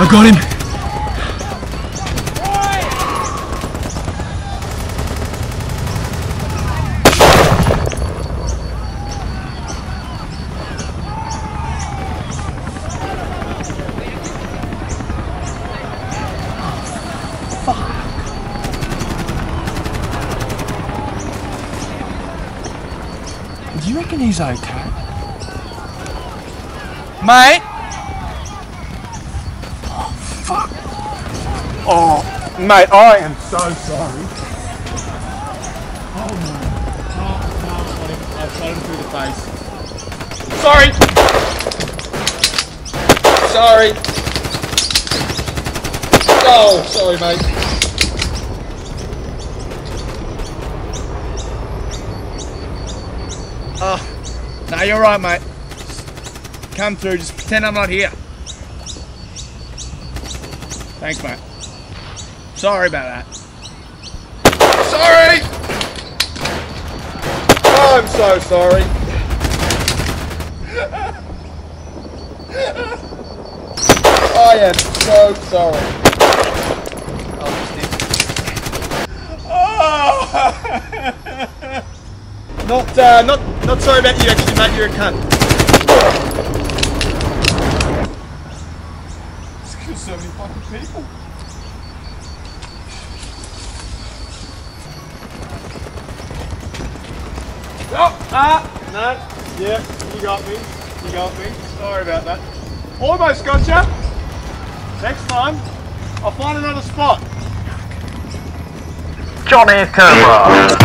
I got him. Do you reckon he's okay? Mate? Oh, mate, I am so sorry. Oh no. Oh, no, I've got him. Shot him through the face. Sorry. Sorry. Oh, sorry, mate. Oh, no, you're right, mate. Come through, just pretend I'm not here. Thanks, mate. Sorry about that. Sorry. I'm so sorry. I am so sorry. Not, uh, not, not sorry about you actually, mate. You're a cunt. It's 'cause so many fucking people. Oh, ah, no, yeah, you got me, you got me. Sorry about that. Almost got ya. Next time, I'll find another spot. Johnny Cobra.